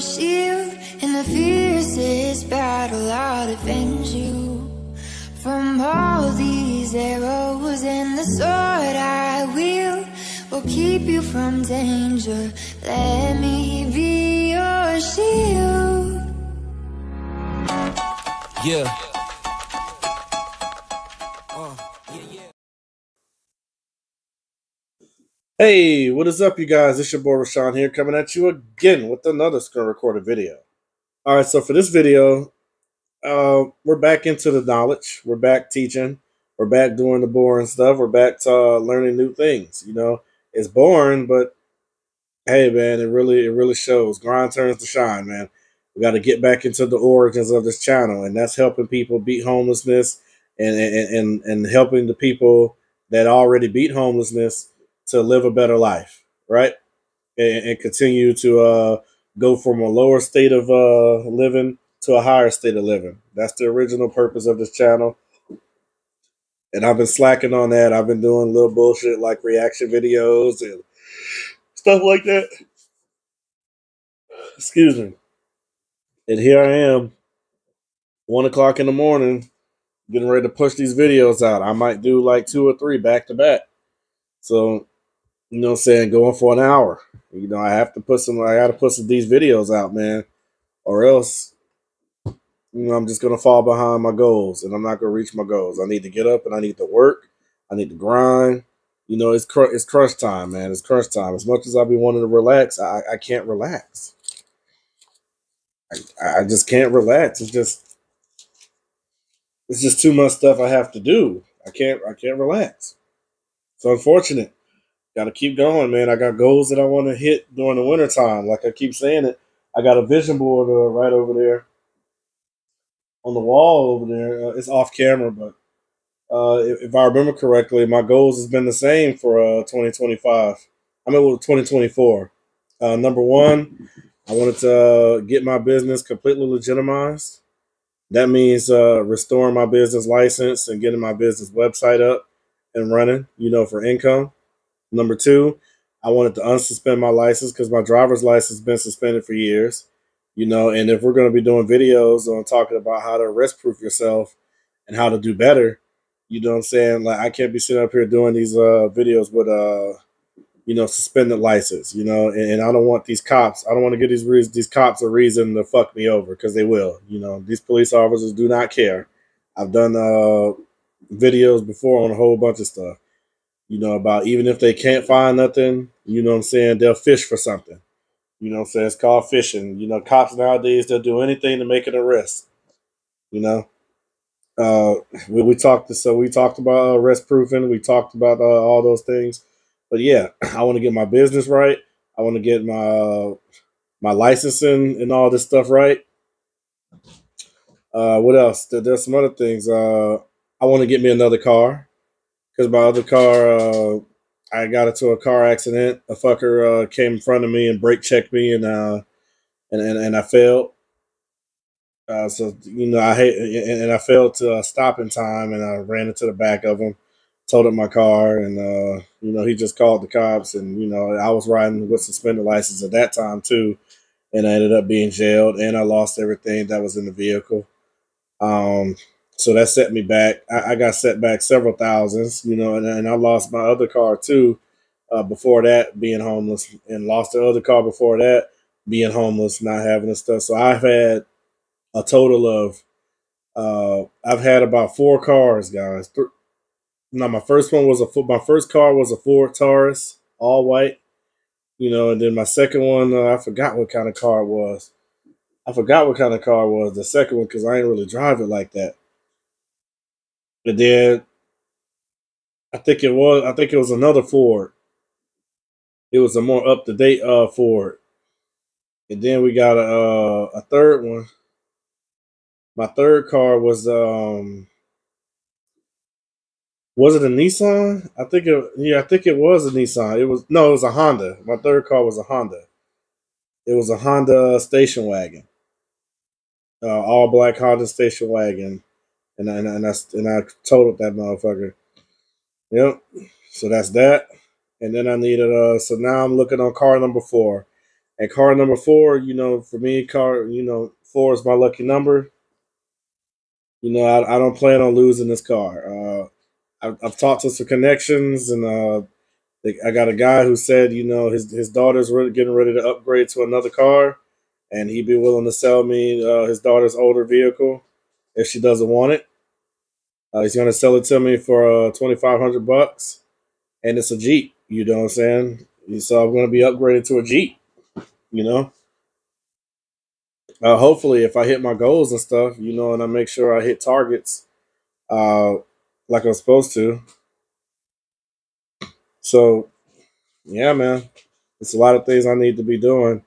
shield in the fiercest battle. I'll defend you from all these arrows and the sword I wield will keep you from danger. Let me be your shield. Yeah. Hey, what is up, you guys? It's your boy Rashawn here, coming at you again with another screen recorded video. All right, so for this video, uh, we're back into the knowledge. We're back teaching. We're back doing the boring stuff. We're back to uh, learning new things. You know, it's boring, but hey, man, it really it really shows. Grind turns to shine, man. We got to get back into the origins of this channel, and that's helping people beat homelessness and and and, and helping the people that already beat homelessness to live a better life, right? And, and continue to uh, go from a lower state of uh, living to a higher state of living. That's the original purpose of this channel. And I've been slacking on that. I've been doing little bullshit like reaction videos and stuff like that. Excuse me. And here I am, one o'clock in the morning, getting ready to push these videos out. I might do like two or three back to back. So you know what I'm saying, going for an hour. You know, I have to put some I gotta put some these videos out, man. Or else you know, I'm just gonna fall behind my goals and I'm not gonna reach my goals. I need to get up and I need to work. I need to grind. You know, it's cr- it's crunch time, man. It's crunch time. As much as I be wanting to relax, I, I can't relax. I, I just can't relax. It's just it's just too much stuff I have to do. I can't I can't relax. It's unfortunate got to keep going, man. I got goals that I want to hit during the wintertime. Like I keep saying it, I got a vision board uh, right over there on the wall over there. Uh, it's off camera, but uh, if, if, I remember correctly, my goals has been the same for uh, 2025. I mean, well, 2024. Uh, number one, I wanted to uh, get my business completely legitimized. That means restoring my business license and getting my business website up and running, you know, for income. Number two, I wanted to unsuspend my license because my driver's license has been suspended for years. You know, and if we're going to be doing videos on talking about how to arrest proof yourself and how to do better, you know what I'm saying? Like I can't be sitting up here doing these uh, videos with uh, you know, suspended license. You know, and, and I don't want these cops. I don't want to get these these cops a reason to fuck me over because they will. You know, these police officers do not care. I've done uh, videos before on a whole bunch of stuff you know, about even if they can't find nothing, you know what I'm saying, they'll fish for something. You know what I'm saying? It's called fishing. You know, cops nowadays, they'll do anything to make an arrest. You know? Uh, we, we talked so we talked about arrest proofing, we talked about uh, all those things. But yeah, I want to get my business right. I want to get my uh, my licensing and all this stuff right. Uh, what else? There's some other things. Uh, I want to get me another car because my other car, uh, I got into a car accident. A fucker uh, came in front of me and brake checked me, and uh, and, and and I failed. Uh, so you know, I hate, and, and I failed to uh, stop in time, and I ran into the back of him, totaled my car, and uh, you know, he just called the cops, and you know, I was riding with suspended license at that time too, and I ended up being jailed, and I lost everything that was in the vehicle. Um, so that set me back. I, I, got set back several thousands, you know, and, and I lost my other car too. Uh, before that, being homeless, and lost the other car before that, being homeless, not having the stuff. So I've had a total of, uh, I've had about four cars, guys. Now my first one was a my first car was a Ford Taurus, all white, you know, and then my second one, uh, I forgot what kind of car it was. I forgot what kind of car it was. The second one because I ain't really drive it like that. But then I think it was I think it was another Ford. It was a more up to date uh Ford. And then we got a uh, a third one. My third car was um was it a Nissan? I think it yeah, I think it was a Nissan. It was no, it was a Honda. My third car was a Honda. It was a Honda station wagon. Uh, all black Honda station wagon and and and I and I totaled that motherfucker. Yep. So that's that. And then I needed uh so now I'm looking on car number four. And car number four, you know, for me, car, you know, four is my lucky number. You know, I, I don't plan on losing this car. Uh, I've, I've talked to some connections, and uh, I got a guy who said, you know, his his daughter's getting ready to upgrade to another car, and he'd be willing to sell me uh, his daughter's older vehicle if she doesn't want it. Uh, he's gonna sell it to me for uh, twenty five hundred bucks, and it's a Jeep. You know what I'm saying? So I'm gonna be upgraded to a Jeep. You know. Uh, hopefully, if I hit my goals and stuff, you know, and I make sure I hit targets, uh, like I'm supposed to. So, yeah, man, it's a lot of things I need to be doing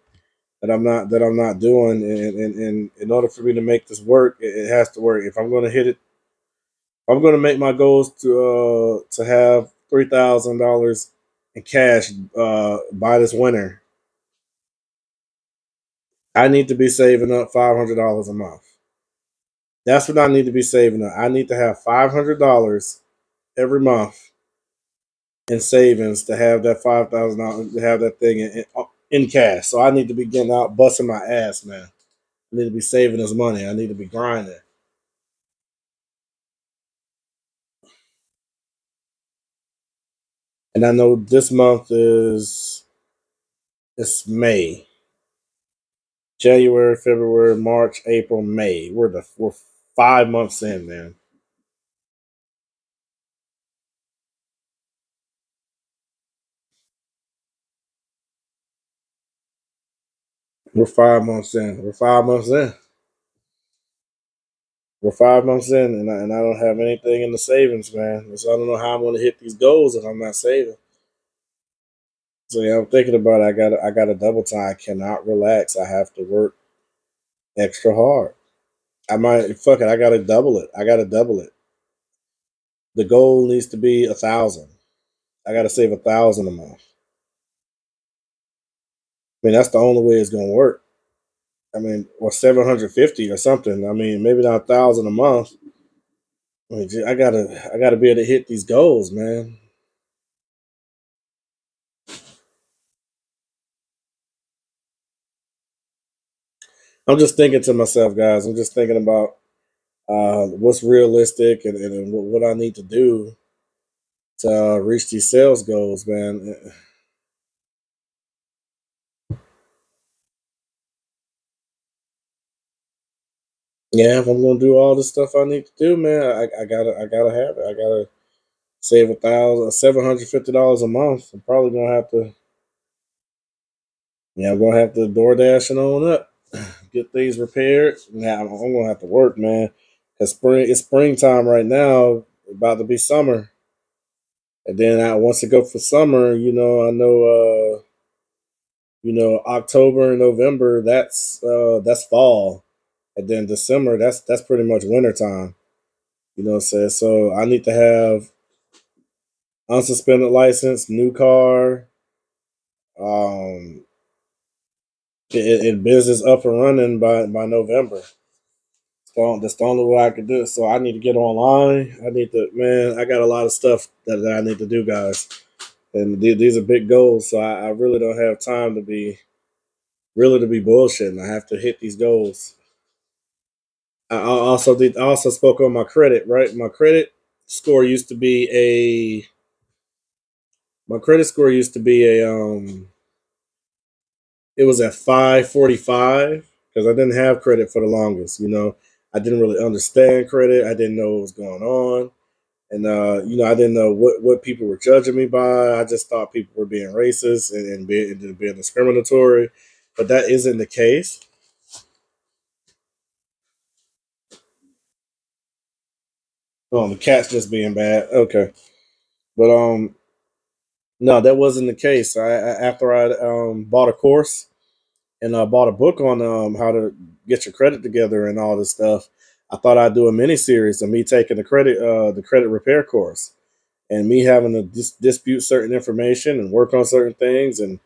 that I'm not that I'm not doing, and and, and in order for me to make this work, it, it has to work. If I'm going to hit it I'm going to make my goals to uh, to have three thousand dollars in cash uh, by this winter. I need to be saving up five hundred dollars a month. That's what I need to be saving up. I need to have five hundred dollars every month in savings to have that five thousand dollars to have that thing in, in cash. So I need to be getting out busting my ass, man. I need to be saving this money. I need to be grinding. And I know this month is it's May. January, February, March, April, May. We're the we're five months in, man. We're five months in. We're five months in. We're five months in, and I, and I don't have anything in the savings, man. So I don't know how I'm going to hit these goals if I'm not saving. So yeah, I'm thinking about it. I got I got a double time. I cannot relax. I have to work extra hard. I might fuck it. I gotta double it. I gotta double it. The goal needs to be a thousand. I gotta save a thousand a month. I mean, that's the only way it's gonna work. I mean, or seven hundred fifty or something. I mean, maybe not a thousand a month. I mean, I gotta, I gotta be able to hit these goals, man. I'm just thinking to myself, guys. I'm just thinking about uh, what's realistic and, and, what I need to do to uh, reach these sales goals, man. Yeah, if I'm gonna do all the stuff I need to do, man, I, I gotta I gotta have it. I gotta save a thousand seven hundred fifty dollars a month. I'm probably gonna have to yeah, I'm gonna have to door dashing on up, get things repaired. Now I'm gonna have to work, man. Cause spring it's springtime right now, about to be summer. And then I once it go for summer, you know, I know uh you know, October and November, that's uh that's fall and then December, that's that's pretty much winter time. You know what I'm saying? So I need to have unsuspended license, new car, um, it, business up and running by by November. That's the only way I could do it. So I need to get online. I need to, man. I got a lot of stuff that, that I need to do, guys, and th- these are big goals. So I, I really don't have time to be, really to be bullshitting. I have to hit these goals. I also did I also spoke on my credit, right? My credit score used to be a my credit score used to be a um it was at 545 because I didn't have credit for the longest, you know. I didn't really understand credit. I didn't know what was going on. And uh, you know, I didn't know what, what people were judging me by. I just thought people were being racist and, and being, and being discriminatory. But that isn't the case. Oh, the cat's just being bad. Okay, but um, no, that wasn't the case. I, I after I um bought a course and I bought a book on um how to get your credit together and all this stuff. I thought I'd do a mini series of me taking the credit uh the credit repair course and me having to dis- dispute certain information and work on certain things and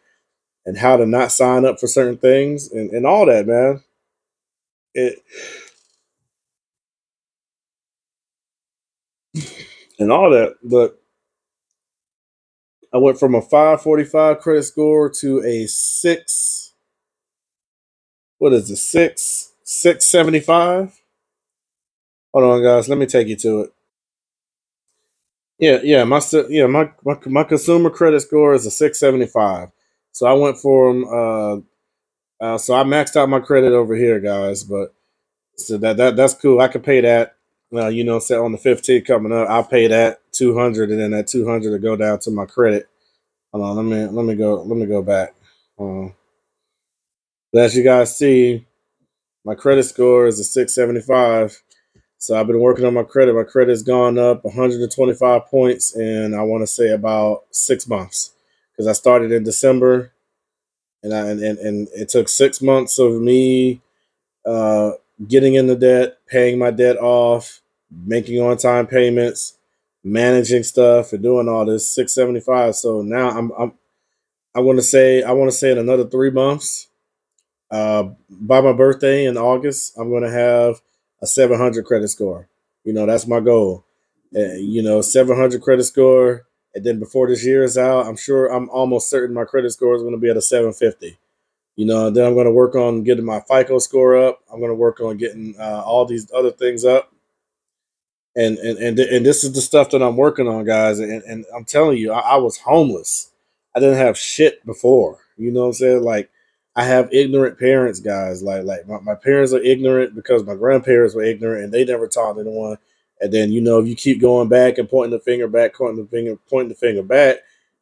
and how to not sign up for certain things and, and all that, man. It and all that. But I went from a 545 credit score to a six what is it? Six six seventy five. Hold on, guys. Let me take you to it. Yeah, yeah. My yeah my my, my consumer credit score is a six seventy five. So I went for. Uh, uh, so I maxed out my credit over here, guys. But so that that that's cool. I could pay that. Uh, you know, say on the 15th coming up, I'll pay that 200, and then that 200 will go down to my credit. Hold on, let me let me go let me go back. Uh, as you guys see, my credit score is a 675. So I've been working on my credit. My credit's gone up 125 points in I want to say about six months because I started in December, and I and, and, and it took six months of me uh, getting into debt, paying my debt off, making on time payments, managing stuff, and doing all this 675. So now I'm I'm I want to say I want to say in another three months, uh, by my birthday in August, I'm going to have a 700 credit score. You know that's my goal. Uh, you know, 700 credit score, and then before this year is out, I'm sure I'm almost certain my credit score is going to be at a 750. You know, then I'm going to work on getting my FICO score up. I'm going to work on getting uh, all these other things up. And, and and and this is the stuff that I'm working on, guys. And, and I'm telling you, I, I was homeless. I didn't have shit before. You know what I'm saying? Like I have ignorant parents, guys. Like like my, my parents are ignorant because my grandparents were ignorant and they never taught anyone. And then you know, if you keep going back and pointing the finger back, pointing the finger, pointing the finger back,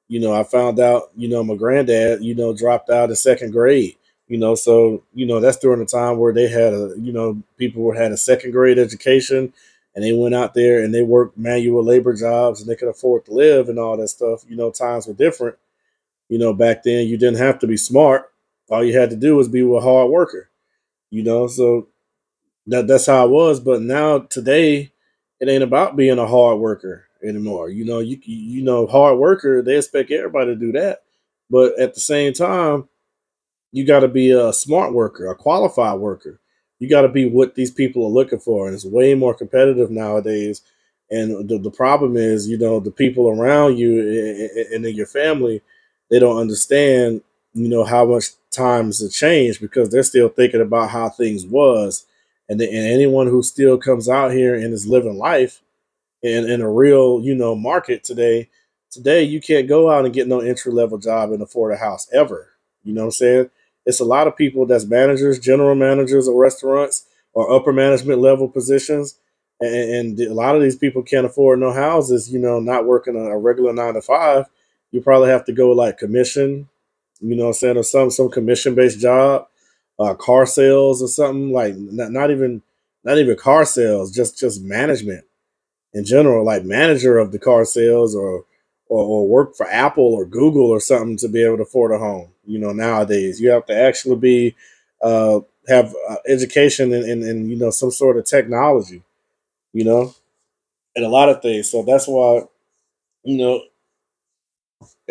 you know, I found out, you know, my granddad, you know, dropped out in second grade. You know, so you know that's during the time where they had a, you know, people had a second grade education, and they went out there and they worked manual labor jobs and they could afford to live and all that stuff. You know, times were different. You know, back then you didn't have to be smart. All you had to do was be a hard worker. You know, so that that's how it was. But now today, it ain't about being a hard worker anymore. You know, you you know, hard worker, they expect everybody to do that. But at the same time, you got to be a smart worker, a qualified worker. You got to be what these people are looking for, and it's way more competitive nowadays. And the, the problem is, you know, the people around you and in your family, they don't understand, you know, how much times have changed because they're still thinking about how things was. And, the, and anyone who still comes out here and is living life in, in a real, you know, market today, today you can't go out and get no entry level job and afford a house ever. You know what I'm saying? It's a lot of people that's managers, general managers of restaurants or upper management level positions. And, and a lot of these people can't afford no houses, you know, not working a, a regular nine to five. You probably have to go like commission, you know I'm saying, or some some commission based job, uh, car sales or something like not, not even not even car sales, just just management in general, like manager of the car sales or, or, or work for Apple or Google or something to be able to afford a home. You know, nowadays you have to actually be uh, have uh, education and, and, and you know some sort of technology. You know, and a lot of things. So that's why you know.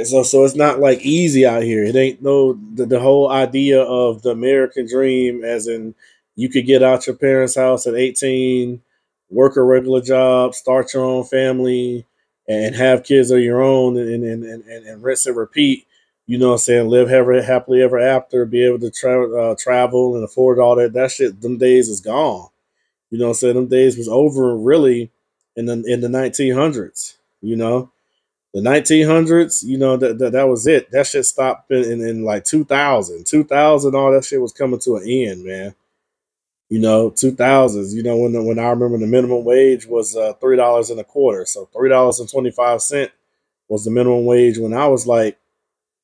So, so it's not like easy out here. It ain't no the, the whole idea of the American dream, as in you could get out your parents' house at 18, work a regular job, start your own family, and have kids of your own, and and and, and, and rinse and repeat. You know what I'm saying? Live happily, happily ever after, be able to tra- uh, travel and afford all that. That shit, them days is gone. You know what I'm saying? Them days was over really in the in the 1900s. You know, the 1900s. You know that that, that was it. That shit stopped in, in, in like 2000. 2000, all that shit was coming to an end, man you know, two thousands. You know, when the, when I remember the minimum wage was uh, three dollars and a quarter, so three dollars and twenty five cent was the minimum wage when I was like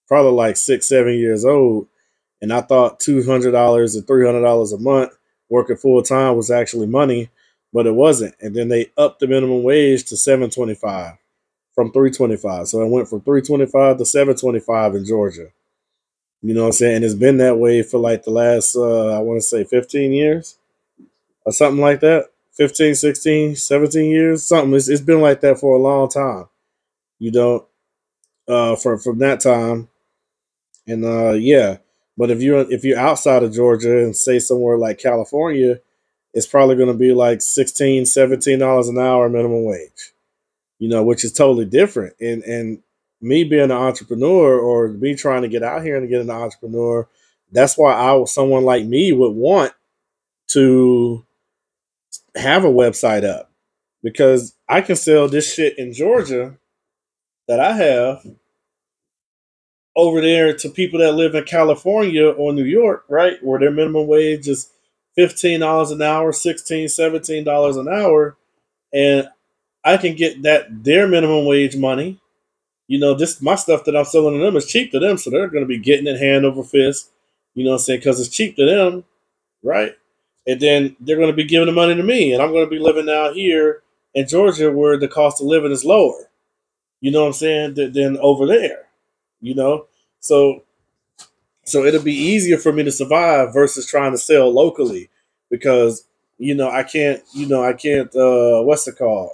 probably like six, seven years old, and I thought two hundred dollars and three hundred dollars a month working full time was actually money, but it wasn't. And then they upped the minimum wage to seven twenty five from three twenty five, so it went from three twenty five to seven twenty five in Georgia. You know what I'm saying? And it's been that way for like the last, uh, I want to say 15 years or something like that. 15, 16, 17 years, something. It's, it's been like that for a long time. You know, uh, from from that time, and uh, yeah. But if you're if you're outside of Georgia and say somewhere like California, it's probably going to be like 16 17 dollars an hour minimum wage. You know, which is totally different. And and me being an entrepreneur or me trying to get out here and get an entrepreneur, That's why I someone like me would want to have a website up because I can sell this shit in Georgia that I have over there to people that live in California or New York, right? Where their minimum wage is $15 an hour, $16, $17 an hour. And I can get that their minimum wage money. You know, this my stuff that I'm selling to them is cheap to them, so they're going to be getting it hand over fist. You know what I'm saying? Because it's cheap to them, right? And then they're going to be giving the money to me, and I'm going to be living out here in Georgia where the cost of living is lower. You know what I'm saying? Than over there. You know, so so it'll be easier for me to survive versus trying to sell locally because you know I can't. You know I can't. uh What's it called?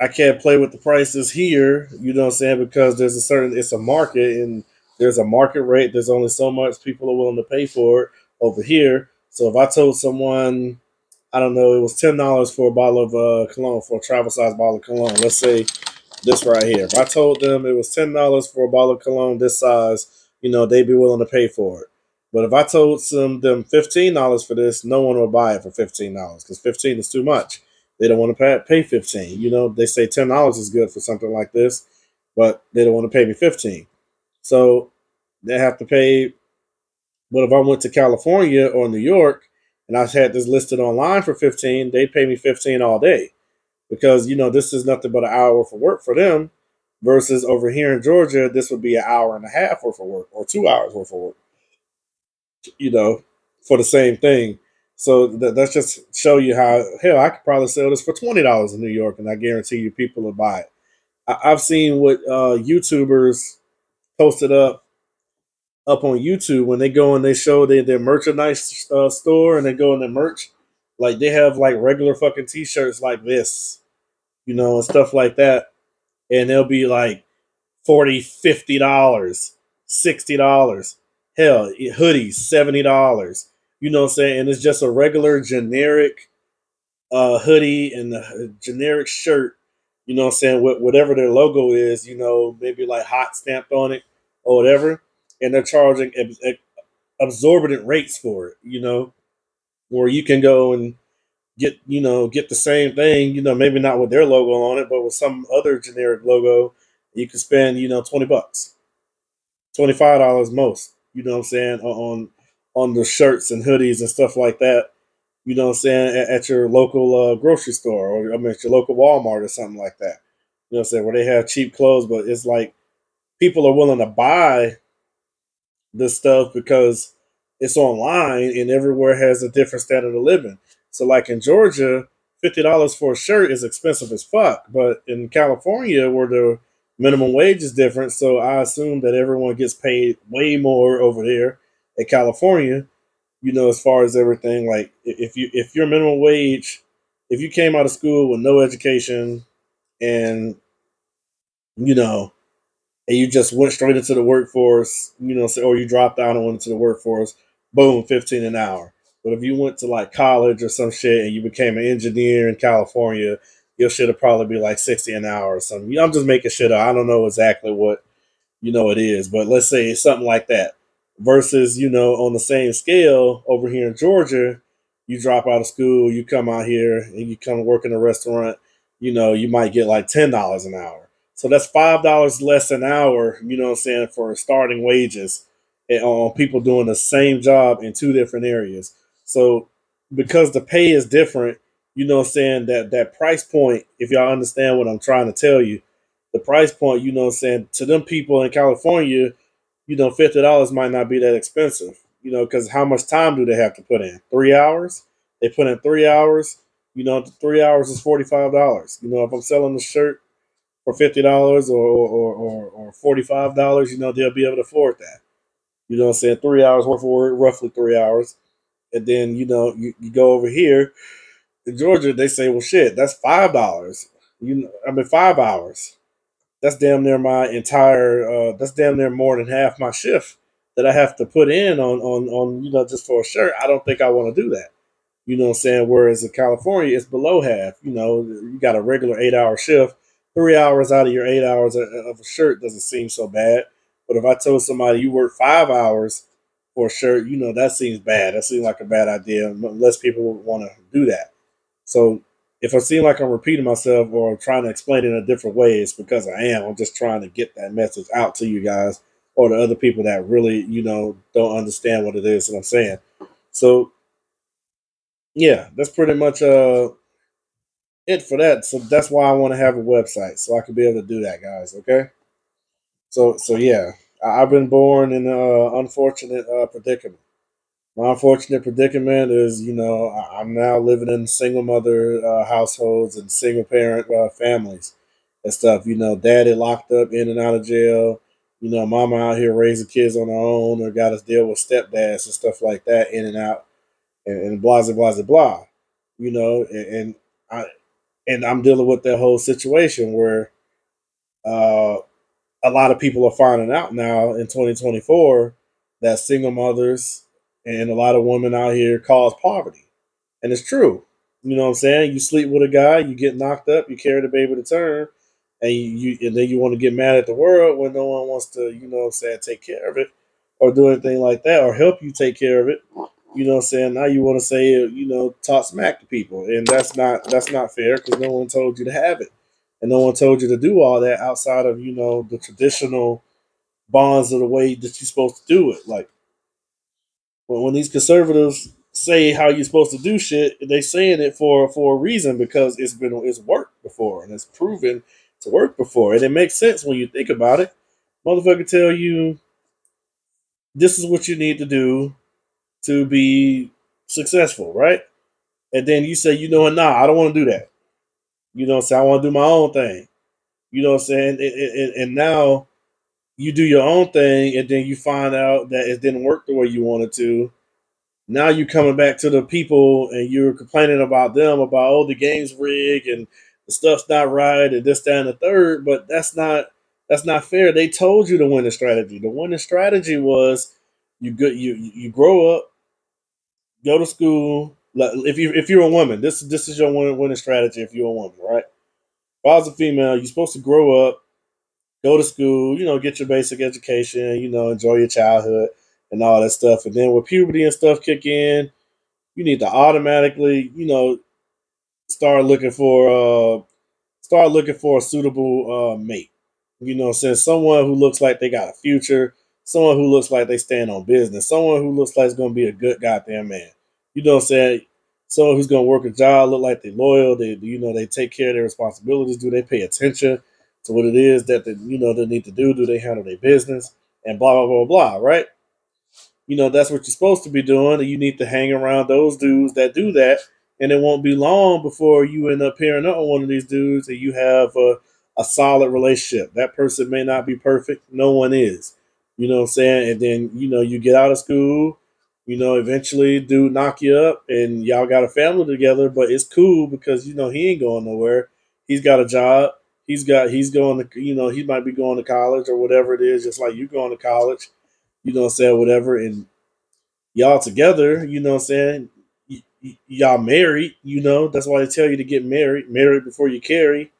I can't play with the prices here, you know what I'm saying? Because there's a certain, it's a market and there's a market rate. There's only so much people are willing to pay for it over here. So if I told someone, I don't know, it was $10 for a bottle of uh, cologne, for a travel size bottle of cologne, let's say this right here. If I told them it was $10 for a bottle of cologne this size, you know, they'd be willing to pay for it. But if I told some them $15 for this, no one will buy it for $15 because 15 is too much. They don't want to pay, pay 15. You know, they say $10 is good for something like this, but they don't want to pay me 15. So they have to pay. But if I went to California or New York and I had this listed online for 15, they pay me 15 all day because, you know, this is nothing but an hour for work for them versus over here in Georgia, this would be an hour and a half worth of work or two hours worth of work, you know, for the same thing. So that, that's just show you how hell I could probably sell this for twenty dollars in New York, and I guarantee you people will buy it. I, have seen what uh, YouTubers posted up up on YouTube when they go and they show their, their merchandise uh, store and they go in their merch, like they have like regular fucking t-shirts like this, you know, and stuff like that, and they'll be like 40 50 dollars, sixty dollars, hell, hoodies seventy dollars you know what I'm saying? And it's just a regular generic uh, hoodie and a generic shirt, you know what I'm saying? With whatever their logo is, you know, maybe like hot stamped on it or whatever. And they're charging ab- absorbent rates for it, you know, where you can go and get, you know, get the same thing, you know, maybe not with their logo on it, but with some other generic logo. You can spend, you know, 20 bucks, $25 most, you know what I'm saying, on on the shirts and hoodies and stuff like that. You know what I'm saying at, at your local uh, grocery store or I mean at your local Walmart or something like that. You know what I'm saying where they have cheap clothes, but it's like people are willing to buy this stuff because it's online and everywhere has a different standard of living. So like in Georgia, fifty dollars for a shirt is expensive as fuck. But in California, where the minimum wage is different, so I assume that everyone gets paid way more over there in California, you know, as far as everything, like if you if your minimum wage, if you came out of school with no education and you know, and you just went straight into the workforce, you know, or you dropped out and went into the workforce, boom, 15 an hour. But if you went to like college or some shit and you became an engineer in California, your shit would probably be like 60 an hour or something. I'm just making shit up. I don't know exactly what, you know, it is, but let's say it's something like that versus you know on the same scale over here in Georgia, you drop out of school, you come out here and you come work in a restaurant, you know, you might get like ten dollars an hour. So that's five dollars less an hour, you know what I'm saying, for starting wages on people doing the same job in two different areas. So because the pay is different, you know what I'm saying, that that price point, if y'all understand what I'm trying to tell you, the price point, you know what I'm saying, to them people in California, you know, fifty dollars might not be that expensive. You know, because how much time do they have to put in? Three hours. They put in three hours. You know, three hours is forty five dollars. You know, if I'm selling a shirt for fifty dollars or or, or, or forty five dollars, you know, they'll be able to afford that. You know what I'm saying? Three hours worth of roughly three hours. And then, you know, you, you go over here in Georgia, they say, well shit, that's five dollars. You know, I mean five hours that's damn near my entire uh, that's damn near more than half my shift that I have to put in on on on you know just for a shirt. I don't think I want to do that. You know what I'm saying? Whereas in California, it's below half. You know, you got a regular eight hour shift. Three hours out of your eight hours of a shirt doesn't seem so bad. But if I told somebody you work five hours for a shirt, you know, that seems bad. That seems like a bad idea unless people want to do that. So if I seem like I'm repeating myself or trying to explain it in a different way, it's because I am. I'm just trying to get that message out to you guys or to other people that really, you know, don't understand what it is that I'm saying. So yeah, that's pretty much uh it for that. So that's why I want to have a website so I can be able to do that, guys. Okay. So so yeah, I've been born in an unfortunate uh, predicament. My unfortunate predicament is, you know, I'm now living in single mother uh, households and single parent uh, families and stuff. You know, daddy locked up in and out of jail. You know, mama out here raising kids on her own or got to deal with stepdads and stuff like that in and out and, and blah, blah, blah, blah. You know, and, and I and I'm dealing with that whole situation where uh, a lot of people are finding out now in 2024 that single mothers and a lot of women out here cause poverty. And it's true. You know what I'm saying? You sleep with a guy, you get knocked up, you carry the baby to term, and you, and then you want to get mad at the world when no one wants to, you know what I'm saying, take care of it or do anything like that or help you take care of it. You know what I'm saying? Now you want to say, you know, talk smack to people. And that's not that's not fair because no one told you to have it. And no one told you to do all that outside of, you know, the traditional bonds of the way that you're supposed to do it. Like when, when these conservatives say how you're supposed to do shit, they saying it for for a reason because it's been it's worked before and it's proven to work before, and it makes sense when you think about it. Motherfucker tell you this is what you need to do to be successful, right? And then you say, you know what, nah, I don't want to do that. You know what saying? I want to do my own thing. You know what I'm saying? And, and, and now you do your own thing and then you find out that it didn't work the way you wanted to. Now you're coming back to the people and you're complaining about them about oh the game's rigged and the stuff's not right and this that and the third but that's not that's not fair. They told you to win the winning strategy. The winning strategy was you good you you grow up go to school. If you if you're a woman this this is your winning strategy if you're a woman right? If I was a female you're supposed to grow up go to school, you know, get your basic education, you know, enjoy your childhood and all that stuff. And then when puberty and stuff kick in, you need to automatically, you know, start looking for uh start looking for a suitable uh mate. You know, since someone who looks like they got a future, someone who looks like they stand on business, someone who looks like it's gonna be a good goddamn man. You know what I'm saying? Someone who's gonna work a job, look like they're loyal, they you know, they take care of their responsibilities, do they pay attention? To what it is that they, you know they need to do. Do they handle their business and blah blah blah blah. Right? You know that's what you're supposed to be doing, and you need to hang around those dudes that do that. And it won't be long before you end up pairing up with one of these dudes, and you have a, a solid relationship. That person may not be perfect. No one is. You know what I'm saying? And then you know you get out of school. You know, eventually, dude knock you up, and y'all got a family together. But it's cool because you know he ain't going nowhere. He's got a job he's got he's going to you know he might be going to college or whatever it is just like you going to college you know what i'm saying whatever and y'all together you know what i'm saying y- y- y'all married you know that's why they tell you to get married married before you carry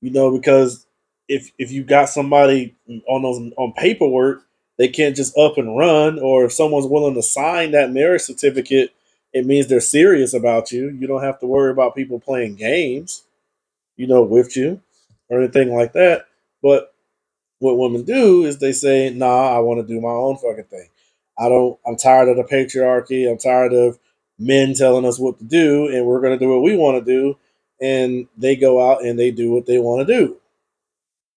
you know because if if you got somebody on those on paperwork they can't just up and run or if someone's willing to sign that marriage certificate it means they're serious about you. You don't have to worry about people playing games you know with you or anything like that. But what women do is they say, nah, I want to do my own fucking thing. I don't, I'm tired of the patriarchy. I'm tired of men telling us what to do, and we're going to do what we want to do. And they go out and they do what they want to do,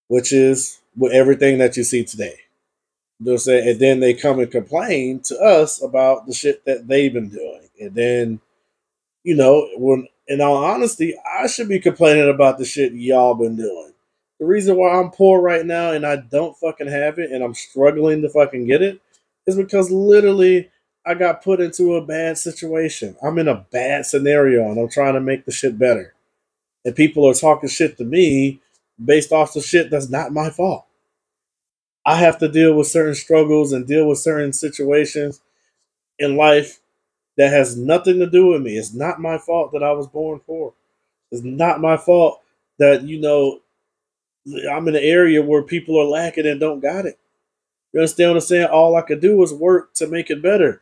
which is with everything that you see today. They'll say, and then they come and complain to us about the shit that they've been doing. And then, you know, when in all honesty, I should be complaining about the shit y'all been doing. The reason why I'm poor right now and I don't fucking have it and I'm struggling to fucking get it is because literally I got put into a bad situation. I'm in a bad scenario and I'm trying to make the shit better. And people are talking shit to me based off the shit that's not my fault. I have to deal with certain struggles and deal with certain situations in life that has nothing to do with me. It's not my fault that I was born poor. It's not my fault that, you know, I'm in an area where people are lacking and don't got it. You understand what I'm saying? All I could do was work to make it better,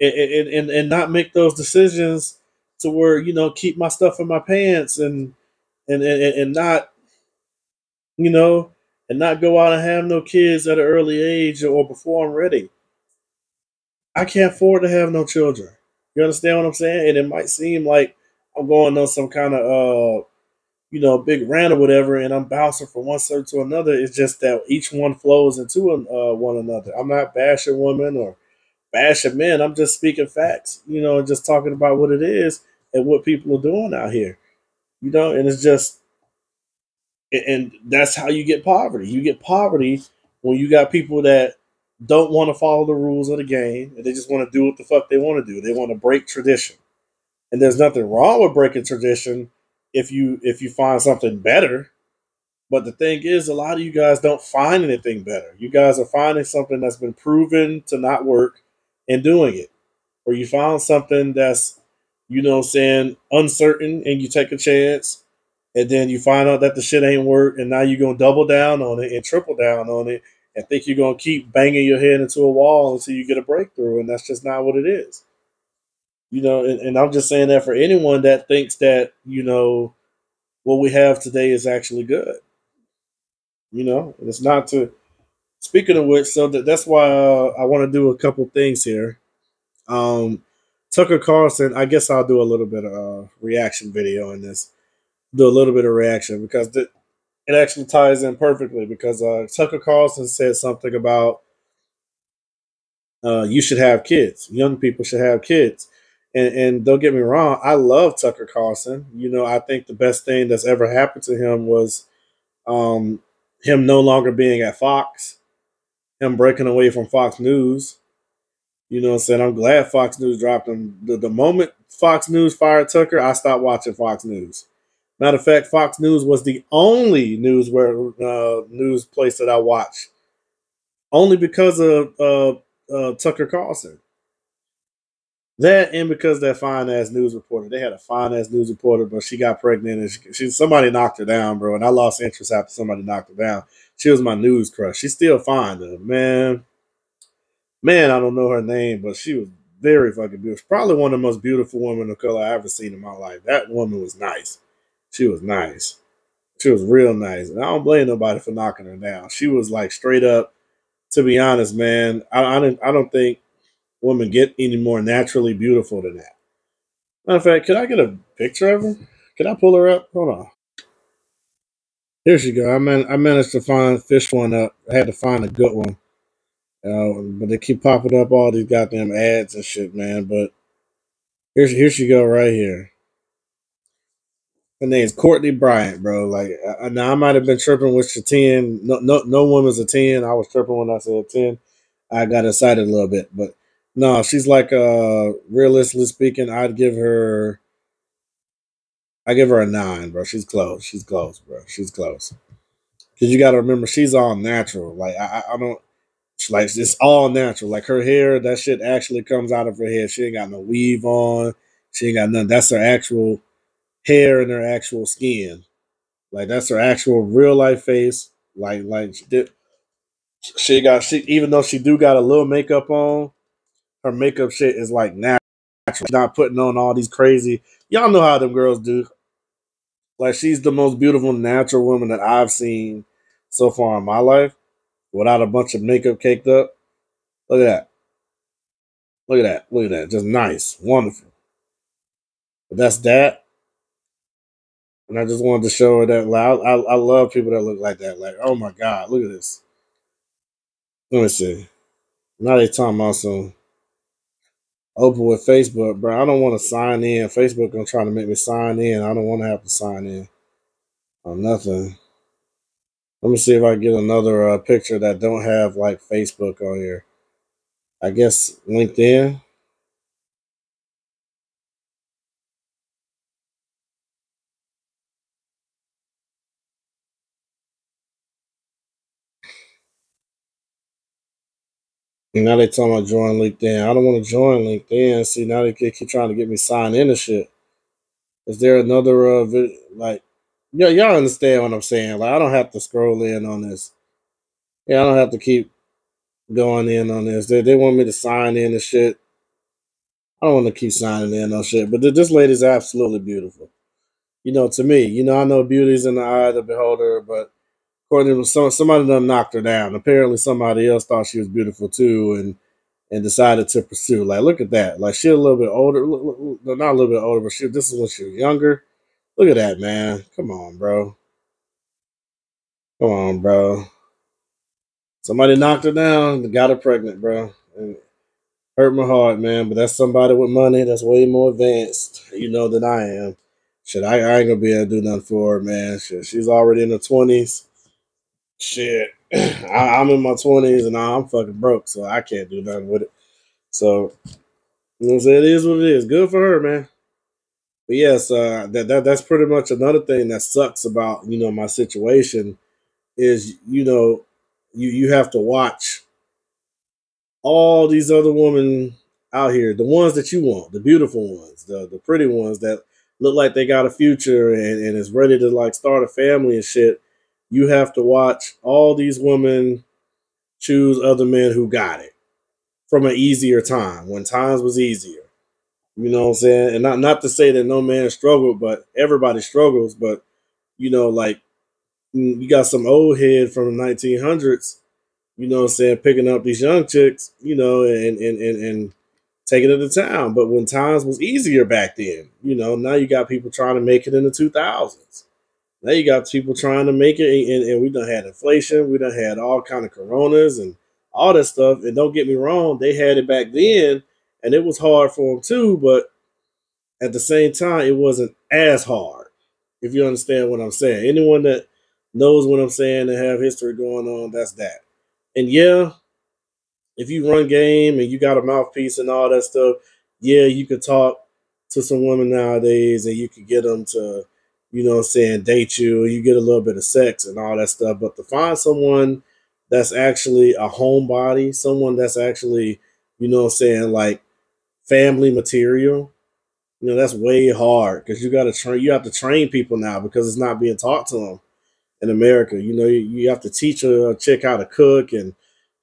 and and and, not make those decisions to where you know keep my stuff in my pants and and and, and not you know and not go out and have no kids at an early age or before I'm ready. I can't afford to have no children. You understand what I'm saying? And it might seem like I'm going on some kind of uh you know big rant or whatever, and I'm bouncing from one side to another. It's just that each one flows into uh, one another. I'm not bashing women or bashing men. I'm just speaking facts. You know, and just talking about what it is and what people are doing out here. You know, and it's just and that's how you get poverty. You get poverty when you got people that don't want to follow the rules of the game and they just want to do what the fuck they want to do. They want to break tradition. And there's nothing wrong with breaking tradition if you if you find something better. But the thing is a lot of you guys don't find anything better. You guys are finding something that's been proven to not work and doing it. Or you found something that's, you know, saying uncertain and you take a chance and then you find out that the shit ain't work and now you're gonna double down on it and triple down on it and think you're going to keep banging your head into a wall until you get a breakthrough. And that's just not what it is. You know, and, and I'm just saying that for anyone that thinks that, you know, what we have today is actually good. You know, and it's not to. Speaking of which, so that, that's why uh, I want to do a couple things here. Um, Tucker Carlson, I guess I'll do a little bit of a reaction video in this. Do a little bit of reaction because the, it actually ties in perfectly because uh, Tucker Carlson said something about uh, you should have kids. Young people should have kids. And, and don't get me wrong, I love Tucker Carlson. You know, I think the best thing that's ever happened to him was um, him no longer being at Fox, him breaking away from Fox News. You know I'm saying? I'm glad Fox News dropped him. The, the moment Fox News fired Tucker, I stopped watching Fox News. Matter of fact, Fox News was the only news where uh, news place that I watched, only because of uh, uh, Tucker Carlson. That and because that fine ass news reporter, they had a fine ass news reporter, but she got pregnant and she, she, somebody knocked her down, bro. And I lost interest after somebody knocked her down. She was my news crush. She's still fine though, man. Man, I don't know her name, but she was very fucking beautiful. Probably one of the most beautiful women of color I ever seen in my life. That woman was nice. She was nice. She was real nice. And I don't blame nobody for knocking her down. She was like straight up, to be honest, man, I, I, don't, I don't think women get any more naturally beautiful than that. Matter of fact, could I get a picture of her? Can I pull her up? Hold on. Here she go. I man, I managed to find fish one up. I had to find a good one. Uh, but they keep popping up all these goddamn ads and shit, man. But here's here she go right here. Her name's Courtney Bryant, bro. Like, I, now I might have been tripping with your ten. No, no, no woman's a ten. I was tripping when I said ten. I got excited a little bit, but no, she's like, uh, realistically speaking, I'd give her, I give her a nine, bro. She's close. She's close, bro. She's close. Cause you got to remember, she's all natural. Like, I, I don't like it's all natural. Like her hair, that shit actually comes out of her head. She ain't got no weave on. She ain't got nothing. That's her actual hair and her actual skin. Like that's her actual real life face. Like like she did she got she even though she do got a little makeup on, her makeup shit is like natural. She's not putting on all these crazy y'all know how them girls do. Like she's the most beautiful natural woman that I've seen so far in my life without a bunch of makeup caked up. Look at that. Look at that. Look at that. Just nice. Wonderful. But that's that. And I just wanted to show her that. Like, I, I, I love people that look like that. Like, oh my God, look at this. Let me see. Now they talking about some open with Facebook, bro. I don't want to sign in. Facebook gonna try to make me sign in. I don't want to have to sign in or nothing. Let me see if I get another uh, picture that don't have like Facebook on here. I guess LinkedIn. And now they talking about join LinkedIn. I don't want to join LinkedIn. See, now they keep trying to get me signed in and shit. Is there another uh vid- like yeah, y'all understand what I'm saying? Like I don't have to scroll in on this. Yeah, I don't have to keep going in on this. They they want me to sign in and shit. I don't want to keep signing in on shit, but th- this lady's absolutely beautiful. You know, to me, you know, I know beauty's in the eye of the beholder, but to some somebody done knocked her down. Apparently, somebody else thought she was beautiful too, and and decided to pursue. Like, look at that. Like, she's a little bit older. Look, look, look, not a little bit older, but she. This is when she was younger. Look at that, man. Come on, bro. Come on, bro. Somebody knocked her down got her pregnant, bro. And hurt my heart, man. But that's somebody with money that's way more advanced, you know, than I am. Shit, I, I ain't gonna be able to do nothing for her, man. Shit, she's already in her twenties. Shit, I, I'm in my twenties and I'm fucking broke, so I can't do nothing with it. So, you know what I'm saying? It is what it is. Good for her, man. But yes, uh, that, that that's pretty much another thing that sucks about you know my situation is you know you you have to watch all these other women out here, the ones that you want, the beautiful ones, the the pretty ones that look like they got a future and, and is ready to like start a family and shit. You have to watch all these women choose other men who got it from an easier time when times was easier. You know what I'm saying? And not not to say that no man struggled, but everybody struggles. But you know, like mm, you got some old head from the 1900s you know what I'm saying, picking up these young chicks, you know, and and and, and taking it to town. But when times was easier back then, you know, now you got people trying to make it in the 2000s. Now you got people trying to make it, and, and we done had inflation, we done had all kind of coronas and all that stuff. And don't get me wrong, they had it back then, and it was hard for them too. But at the same time, it wasn't as hard. If you understand what I'm saying, anyone that knows what I'm saying and have history going on, that's that. And yeah, if you run game and you got a mouthpiece and all that stuff, yeah, you could talk to some women nowadays and you could get them to, you know, i'm saying date you, you get a little bit of sex and all that stuff. But to find someone that's actually a homebody, someone that's actually, you know, i'm saying like family material, you know, that's way hard because you got to train. You have to train people now because it's not being taught to them in America. You know, you, you have to teach a chick how to cook and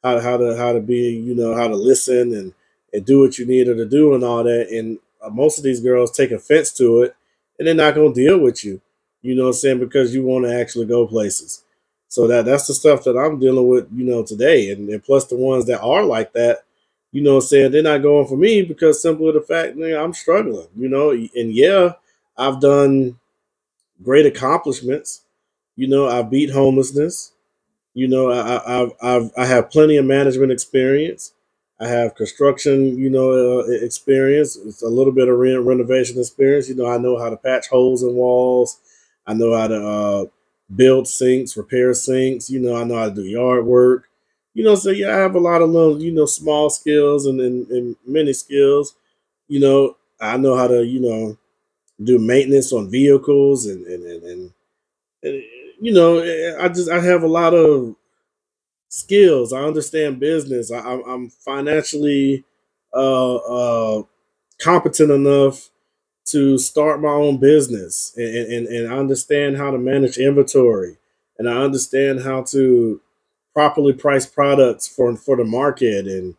how how to how to be, you know, how to listen and and do what you need her to do and all that. And uh, most of these girls take offense to it, and they're not gonna deal with you. You know what I'm saying? Because you want to actually go places. So that that's the stuff that I'm dealing with, you know, today. And, and plus the ones that are like that, you know, i'm saying they're not going for me because simply the fact, man, I'm struggling, you know. And yeah, I've done great accomplishments you know, I beat homelessness. You know, I, I, I've, I have plenty of management experience. I have construction, you know, uh, experience. It's a little bit of re- renovation experience. You know, I know how to patch holes in walls. I know how to uh, build sinks, repair sinks. You know, I know how to do yard work. You know, so yeah, I have a lot of little, you know, small skills and, and, and many skills. You know, I know how to, you know, do maintenance on vehicles and and, and, and, and you know, eh, I just I have a lot of skills. I understand business. I, I'm financially uh, uh, competent enough to start my own business, and, and and I understand how to manage inventory, and I understand how to properly price products for for the market, and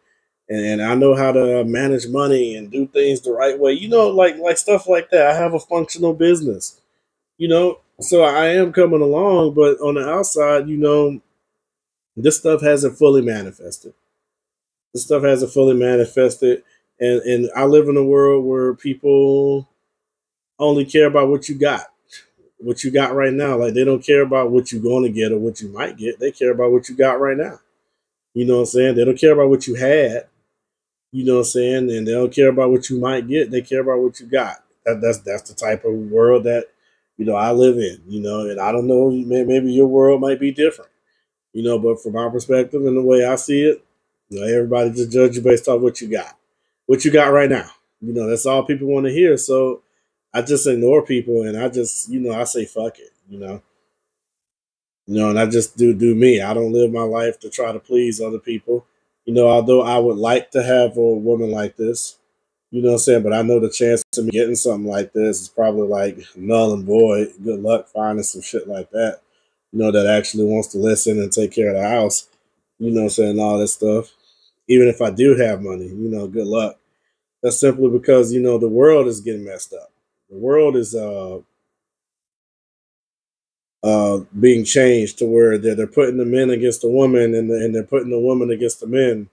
and I know how to manage money and do things the right way. You know, like like stuff like that. I have a functional business. You know, so I am coming along, but on the outside, you know, this stuff hasn't fully manifested. This stuff hasn't fully manifested, and and I live in a world where people only care about what you got, what you got right now. Like they don't care about what you're going to get or what you might get. They care about what you got right now. You know what I'm saying? They don't care about what you had. You know what I'm saying? And they don't care about what you might get. They care about what you got. That, that's that's the type of world that you know I live in. You know, and I don't know, maybe your world might be different. You know, but from my perspective and the way I see it, you know, everybody just judge you based off what you got, what you got right now. You know, that's all people want to hear. So I just ignore people and I just, you know, I say fuck it. You know, you know, and I just do do me. I don't live my life to try to please other people. You know, although I would like to have a woman like this, you know what I'm saying? But I know the chance of me getting something like this is probably like null and void. Good luck finding some shit like that, you know, that actually wants to listen and take care of the house, you know I'm saying? All that stuff. even if I do have money, you know, good luck. That's simply because you know the world is getting messed up. The world is uh uh being changed to where they're, they're putting the men against the woman and, the, and they're putting the woman against the men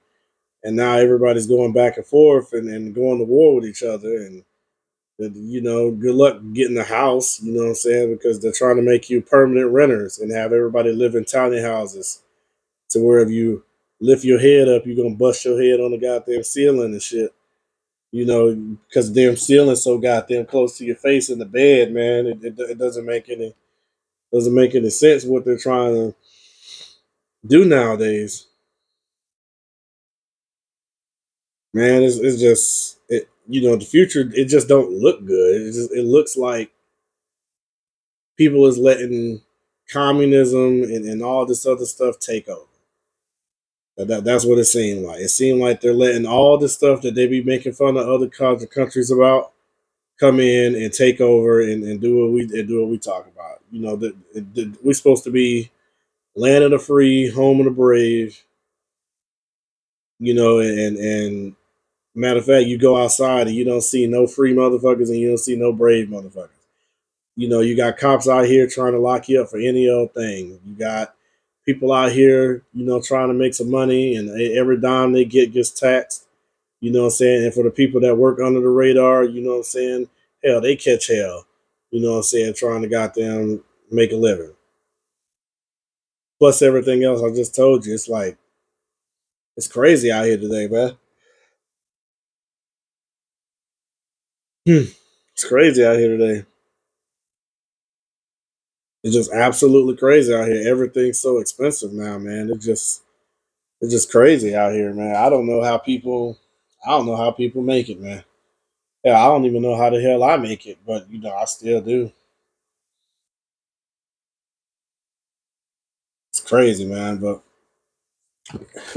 and now everybody's going back and forth and, and going to war with each other and you know good luck getting a house you know what i'm saying because they're trying to make you permanent renters and have everybody live in tiny houses to where if you lift your head up you're gonna bust your head on the goddamn ceiling and shit you know because the damn ceiling's so goddamn close to your face in the bed man it, it, it doesn't make any doesn't make any sense what they're trying to do nowadays. Man, it's, it's just it. You know, the future it just don't look good. It just it looks like people is letting communism and, and all this other stuff take over. That, that's what it seemed like. It seemed like they're letting all the stuff that they be making fun of other countries about come in and take over and, and do what we and do what we talk about. You know, that we're supposed to be land of the free, home of the brave. You know, and and matter of fact, you go outside and you don't see no free motherfuckers and you don't see no brave motherfuckers. You know, you got cops out here trying to lock you up for any old thing. You got people out here, you know, trying to make some money, and every dime they get gets taxed. You know what I'm saying? And for the people that work under the radar, you know what I'm saying? Hell, they catch hell. You know what I'm saying? Trying to goddamn make a living. Plus everything else I just told you. It's like, it's crazy out here today, man. Hmm. It's crazy out here today. It's just absolutely crazy out here. Everything's so expensive now, man. It's just it's just crazy out here, man. I don't know how people I don't know how people make it, man. Yeah, I don't even know how the hell I make it, but you know, I still do. It's crazy, man. But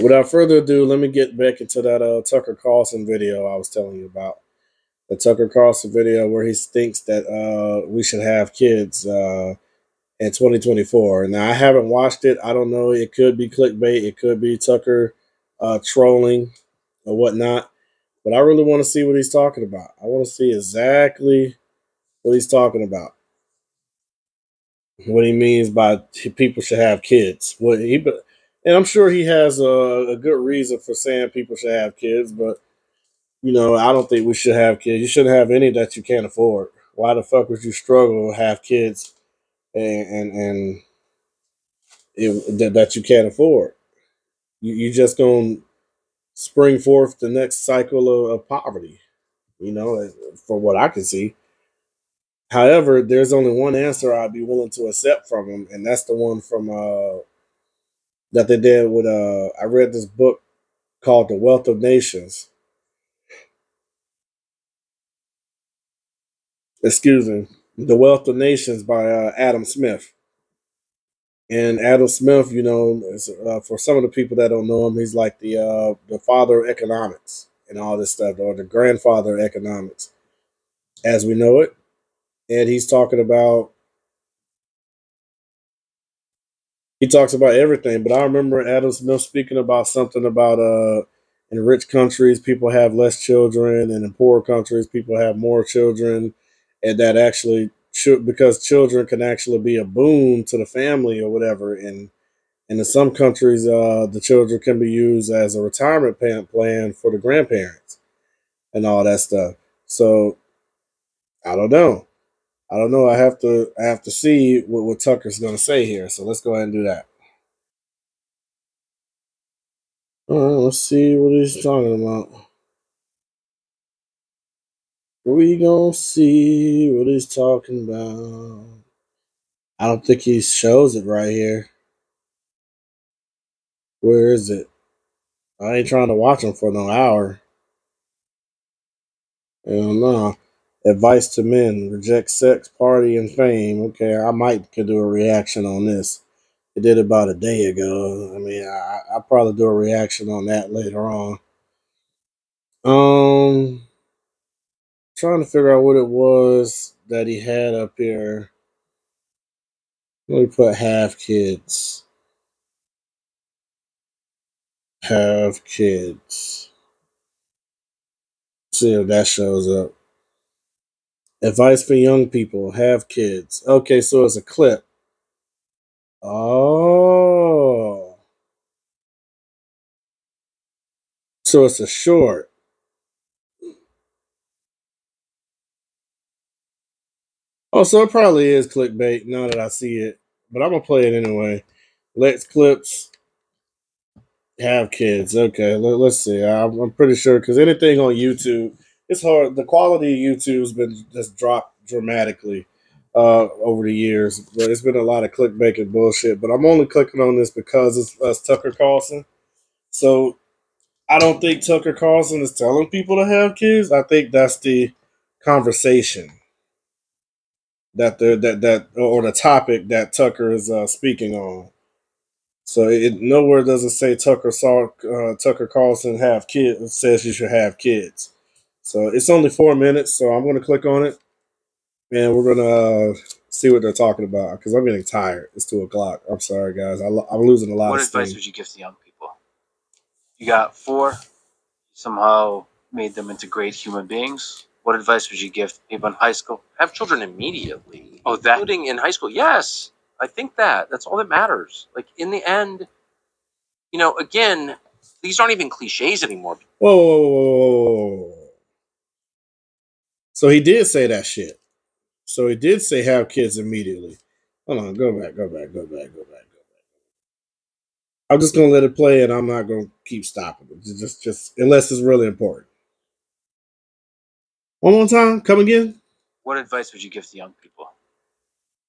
without further ado, let me get back into that uh, Tucker Carlson video I was telling you about. The Tucker Carlson video where he thinks that uh, we should have kids uh, in 2024. Now, I haven't watched it. I don't know. It could be clickbait. It could be Tucker uh, trolling or whatnot. But I really want to see what he's talking about. I want to see exactly what he's talking about. What he means by people should have kids. What he, and I'm sure he has a, a good reason for saying people should have kids, but you know, I don't think we should have kids. You shouldn't have any that you can't afford. Why the fuck would you struggle have kids and and, and it, that, that you can't afford? You you just gonna spring forth the next cycle of, of poverty, you know, for what I can see. However, there's only one answer I'd be willing to accept from him, and that's the one from uh, that they did with uh I read this book called The Wealth of Nations. Excuse me. The Wealth of Nations by uh, Adam Smith. And Adam Smith, you know, is, uh, for some of the people that don't know him, he's like the uh, the father of economics and all this stuff, or the grandfather of economics, as we know it. And he's talking about he talks about everything. But I remember Adam Smith speaking about something about uh in rich countries people have less children, and in poor countries people have more children, and that actually should because children can actually be a boon to the family or whatever. And and in some countries, uh, the children can be used as a retirement plan for the grandparents and all that stuff. So I don't know. I don't know. I have to I have to see what, what Tucker's going to say here. So let's go ahead and do that. All right, let's see what he's talking about. We gonna see what he's talking about. I don't think he shows it right here. Where is it? I ain't trying to watch him for no hour. Hell no. Advice to men: reject sex, party, and fame. Okay, I might could do a reaction on this. It did about a day ago. I mean, I I probably do a reaction on that later on. Um trying to figure out what it was that he had up here. Let me put half kids. have kids. See if that shows up. Advice for young people have kids. Okay, so it's a clip. Oh. So it's a short. Oh, so it probably is clickbait now that I see it. But I'm to play it anyway. Let's clips have kids. Okay, let, us see. I'm, I'm, pretty sure because anything on YouTube, it's hard. The quality of YouTube's been just dropped dramatically uh, over the years. But it's been a lot of clickbait and bullshit. But I'm only clicking on this because it's us Tucker Carlson. So I don't think Tucker Carlson is telling people to have kids. I think that's the conversation that the that that or the topic that Tucker is uh, speaking on. So it nowhere does it say Tucker saw uh, Tucker Carlson have kids says you should have kids. So it's only four minutes, so I'm gonna click on it, and we're gonna uh, see what they're talking about because I'm getting tired. It's two o'clock. I'm sorry, guys. I, am losing a lot. What advice would you give to young people? You got four. Somehow made them into great human beings. What advice would you give people in high school? Have children immediately. Oh, that including in high school. Yes, I think that that's all that matters. Like in the end, you know, again, these aren't even cliches anymore. Whoa, whoa, whoa, whoa. So he did say that shit. So he did say have kids immediately. Hold on, go back, go back, go back, go back, go back. I'm just gonna let it play, and I'm not gonna keep stopping it. Just, just unless it's really important. One more time, come again. What advice would you give to young people?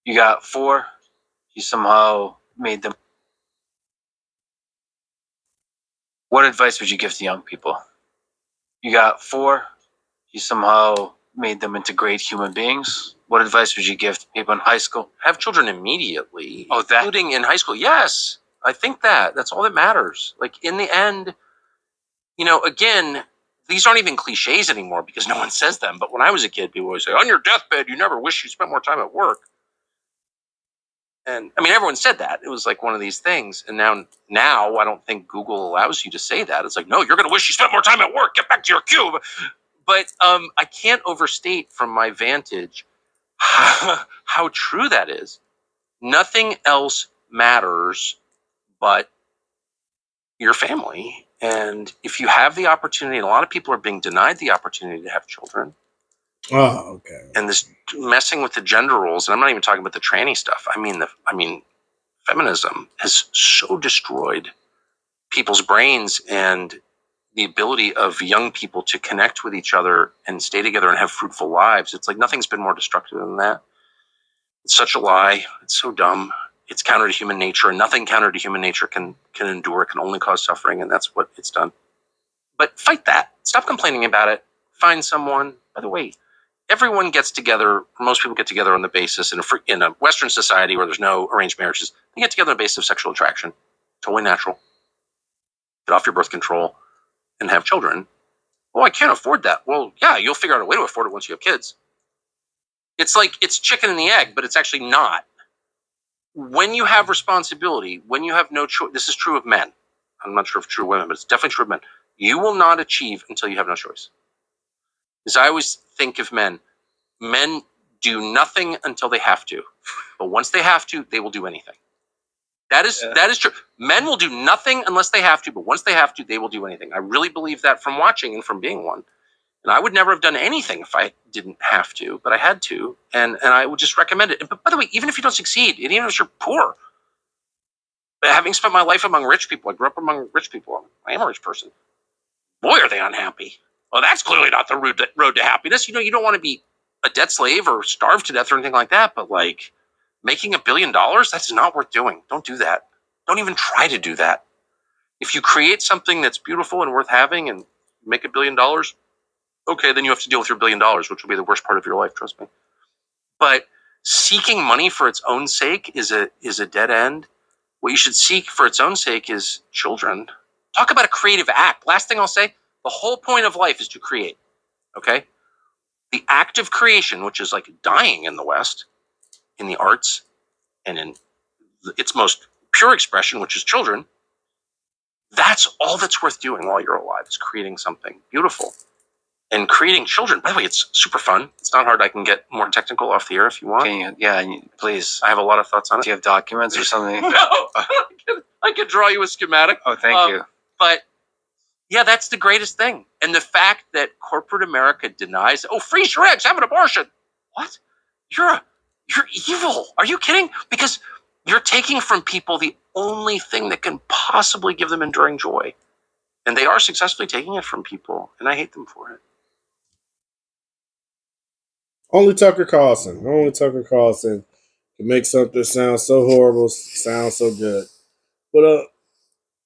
You got four you somehow made them. What advice would you give to young people? You got four. You somehow made them into great human beings. What advice would you give to people in high school? Have children immediately. Oh, that including in high school. Yes, I think that that's all that matters. Like in the end, you know, again, these aren't even cliches anymore because no one says them. But when I was a kid, people always say, "On your deathbed, you never wish you spent more time at work." And I mean, everyone said that. It was like one of these things. And now, now I don't think Google allows you to say that. It's like, no, you're going to wish you spent more time at work. Get back to your cube. But um, I can't overstate from my vantage how, how true that is. Nothing else matters but your family. And if you have the opportunity, and a lot of people are being denied the opportunity to have children, Oh, okay. And this messing with the gender roles, and I'm not even talking about the tranny stuff. I mean the I mean feminism has so destroyed people's brains and the ability of young people to connect with each other and stay together and have fruitful lives. It's like nothing's been more destructive than that. It's such a lie. It's so dumb. It's counter to human nature, and nothing counter to human nature can can endure. It can only cause suffering, and that's what it's done. But fight that. Stop complaining about it. Find someone. By the way, everyone gets together. Most people get together on the basis in a in a Western society where there's no arranged marriages. They get together on the basis of sexual attraction, totally natural. Get off your birth control and have children. Oh, I can't afford that. Well, yeah, you'll figure out a way to afford it once you have kids. It's like it's chicken and the egg, but it's actually not. When you have responsibility, when you have no choice, this is true of men. I'm not sure if true of women, but it's definitely true of men. You will not achieve until you have no choice. Because I always think of men. Men do nothing until they have to, but once they have to, they will do anything. That is yeah. that is true. Men will do nothing unless they have to, but once they have to, they will do anything. I really believe that from watching and from being one. And I would never have done anything if I didn't have to, but I had to, and and I would just recommend it. But by the way, even if you don't succeed, and even if you're poor, having spent my life among rich people, I grew up among rich people. I am a rich person. Boy, are they unhappy. Well, that's clearly not the road to, road to happiness. You know, you don't want to be a debt slave or starve to death or anything like that, but like making a billion dollars, that's not worth doing. Don't do that. Don't even try to do that. If you create something that's beautiful and worth having and make a billion dollars, okay, then you have to deal with your billion dollars, which will be the worst part of your life, trust me. But seeking money for its own sake is a is a dead end. What you should seek for its own sake is children. Talk about a creative act. Last thing I'll say, the whole point of life is to create. Okay? The act of creation, which is like dying in the West, in the arts, and in its most pure expression, which is children, That's all that's worth doing while you're alive is creating something beautiful. And creating children, by the way, it's super fun. It's not hard. I can get more technical off the air if you want. Can you, yeah, you- please. I have a lot of thoughts on it. Do you have documents or something? no, I could, I could draw you a schematic. Oh, thank Um, you. But yeah, that's the greatest thing. And the fact that corporate America denies, oh, freeze your eggs, have an abortion. What? You're a, you're evil. Are you kidding? Because you're taking from people the only thing that can possibly give them enduring joy. And they are successfully taking it from people, and I hate them for it. Only Tucker Carlson. Only Tucker Carlson can make something sound so horrible, sound so good. But uh,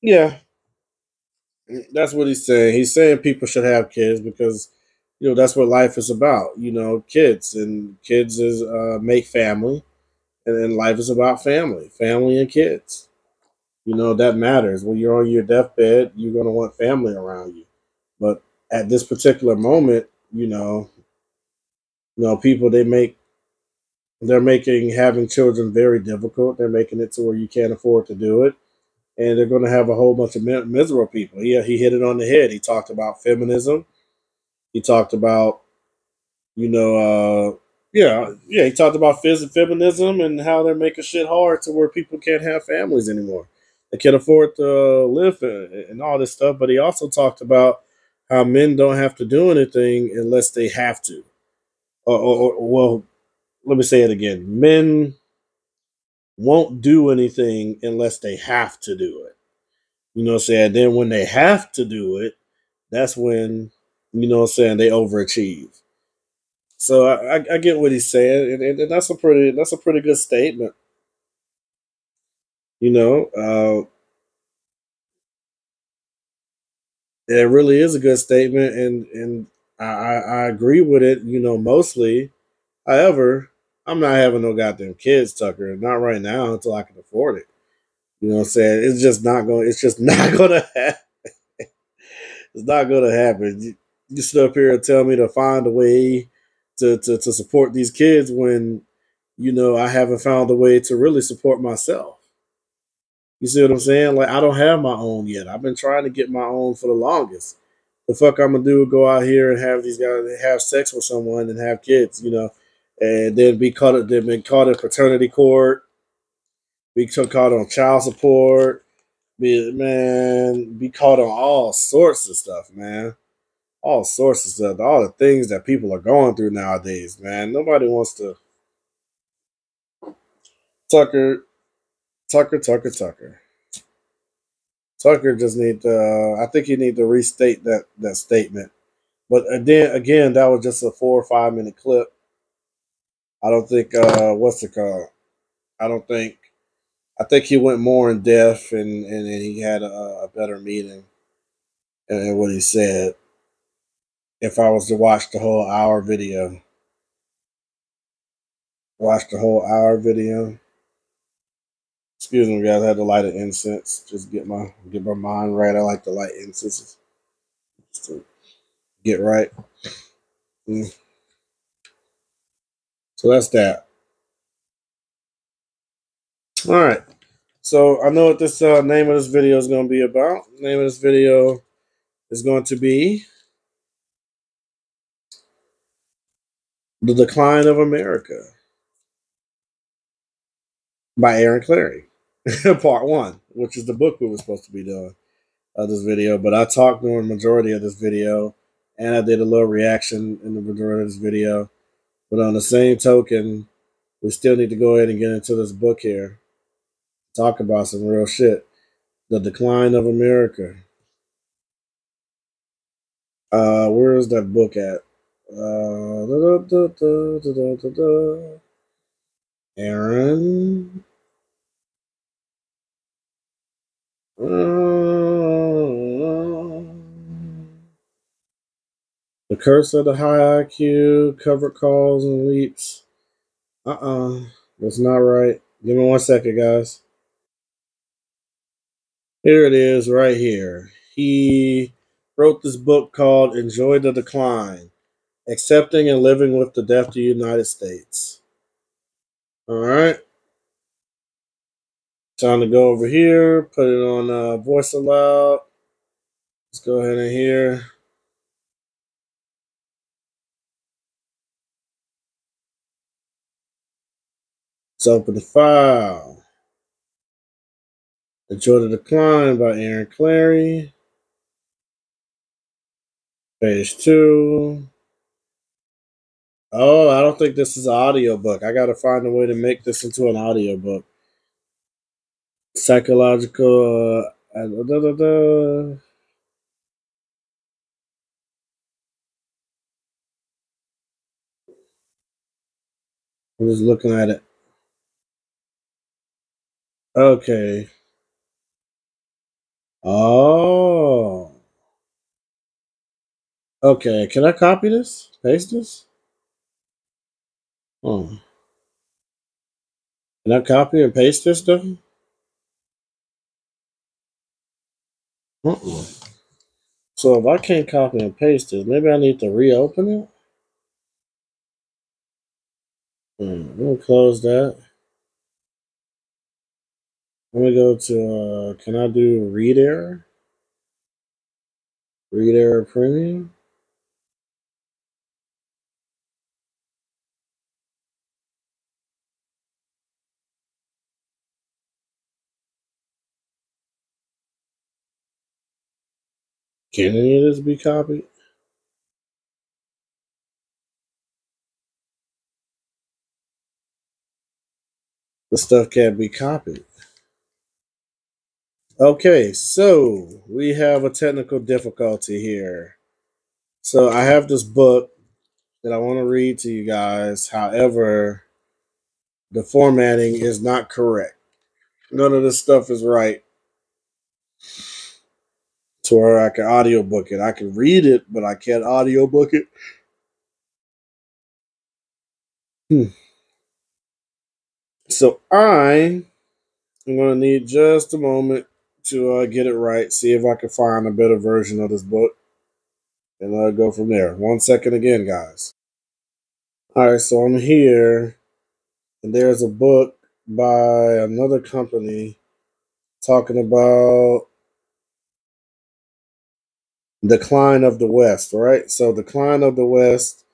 yeah, that's what he's saying. He's saying people should have kids because you know that's what life is about. You know, kids and kids is uh, make family, and then life is about family, family and kids. You know that matters. When you're on your deathbed, you're gonna want family around you. But at this particular moment, you know, you know, people they make they're making having children very difficult. They're making it to where you can't afford to do it, and they're going to have a whole bunch of miserable people. Yeah, he hit it on the head. He talked about feminism. He talked about, you know, uh, yeah, yeah. He talked about feminism and how they're making shit hard to where people can't have families anymore. They can't afford to live and, and all this stuff. But he also talked about how men don't have to do anything unless they have to or, or, or well, let me say it again. Men won't do anything unless they have to do it. You know what I'm saying? Then when they have to do it, that's when, you know what I'm saying, they overachieve. So I, I, I get what he's saying, and, and, and that's a pretty that's a pretty good statement. You know, uh, it really is a good statement, and and I, I agree with it. You know, mostly. However, I'm not having no goddamn kids, Tucker. Not right now until I can afford it. You know what I'm saying? It's just not going. It's just not going to happen. it's not going to happen. You, you sit up here and tell me to find a way to, to to support these kids when you know I haven't found a way to really support myself. You see what I'm saying? Like I don't have my own yet. I've been trying to get my own for the longest. The fuck I'm gonna do? Go out here and have these guys have sex with someone and have kids, you know, and then be caught. They've been caught in paternity court. Be caught on child support. Be man, be caught on all sorts of stuff, man. All sorts of stuff. All the things that people are going through nowadays, man. Nobody wants to. Tucker, Tucker, Tucker, Tucker. Tucker just need to. Uh, I think he need to restate that that statement. But then again, that was just a four or five minute clip. I don't think. Uh, what's it called? I don't think. I think he went more in depth and and, and he had a, a better meeting. And what he said. If I was to watch the whole hour video, watch the whole hour video. Excuse me, guys. I had to light an incense. Just get my get my mind right. I like to light incenses just to get right. Mm. So that's that. All right. So I know what this uh, name of this video is going to be about. name of this video is going to be "The Decline of America" by Aaron Clarey. part one, which is the book we were supposed to be doing of this video. But I talked during majority of this video, and I did a little reaction in the majority of this video. But on the same token, we still need to go ahead and get into this book here, talk about some real shit. The Decline of America. Uh, where is that book at? Uh, da, da, da. Aaron. The Curse of the High IQ, covered calls and leaps. Uh uh that's not right. Give me one second, guys. Here it is, right here. He wrote this book called Enjoy the Decline Accepting and Living with the Death of the United States. All right. Time to go over here, put it on uh, voice aloud. Let's go ahead and hear. Let's open the file. Enjoy the Decline by Aaron Clarey. Page two. Oh, I don't think this is an audiobook. I got to find a way to make this into an audiobook. Psychological. Uh, da, da, da. I'm just looking at it. Okay. Oh. Okay. Can I copy this? Paste this? Oh. Can I copy and paste this though? So if I can't copy and paste it, maybe I need to reopen it. Hmm, We'll close that. Let me go to, uh, can I do ReadEra? Read error premium? Can any of this be copied? The stuff can't be copied. Okay, so we have a technical difficulty here. So I have this book that I want to read to you guys. However, the formatting is not correct. None of this stuff is right to where I can audiobook it. I can read it, but I can't audiobook it. Hmm. So I am going to need just a moment to uh, get it right, see if I can find a better version of this book, and uh, go from there. One second again, guys. All right, so I'm here, and there's a book by another company talking about Decline of the West, right? So, Decline of the West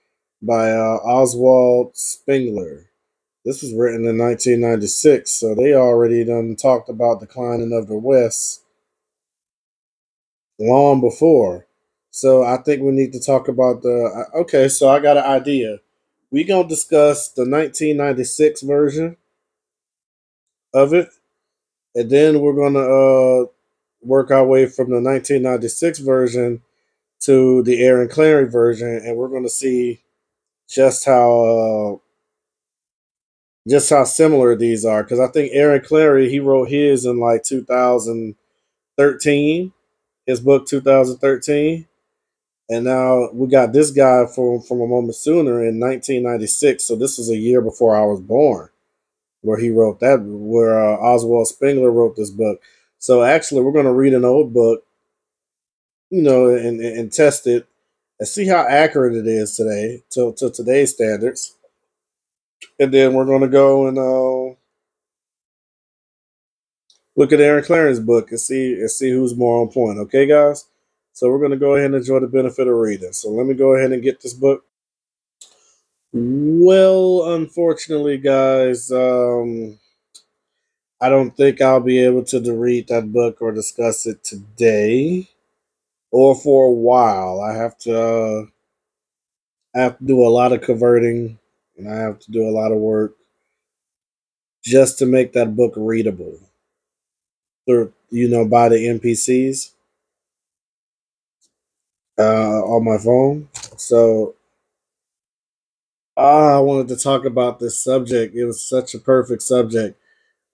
by uh, Oswald Spengler. This was written in 1996, so they already done talked about declining of the West long before. So I think we need to talk about the. uh, Okay, so I got an idea. We gonna discuss the 1996 version of it, and then we're gonna uh work our way from the 1996 version to the Aaron Clarey version, and we're gonna see just how uh, just how similar these are. Because I think Aaron Clarey he wrote his in like 2013, his book 2013, and now we got this guy from from a moment sooner in 1996. So this is a year before I was born, where he wrote that, where uh, Oswald Spengler wrote this book. So actually, we're gonna read an old book, you know, and and, and test it and see how accurate it is today to to today's standards and then we're going to go and uh, look at Aaron Clarence's book and see and see who's more on point. Okay, guys. So we're going to go ahead and enjoy the benefit of reading. So let me go ahead and get this book. Well, unfortunately, guys, um, I don't think I'll be able to read that book or discuss it today or for a while. I have to uh, I have to do a lot of converting and I have to do a lot of work just to make that book readable. Through you know, by the NPCs uh, on my phone. So ah, I wanted to talk about this subject. It was such a perfect subject.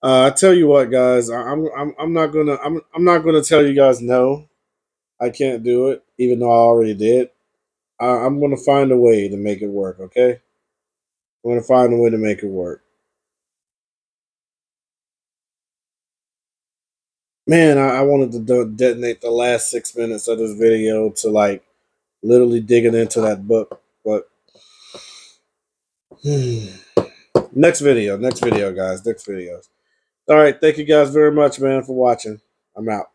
Uh, I tell you what, guys, I'm I'm I'm not gonna I'm I'm not gonna tell you guys no. I can't do it, even though I already did. I, I'm gonna find a way to make it work. Okay, I'm gonna find a way to make it work. Man, I, I wanted to do, detonate the last six minutes of this video to like literally digging into that book, but next video, next video, guys, next videos. All right. Thank you guys very much, man, for watching. I'm out.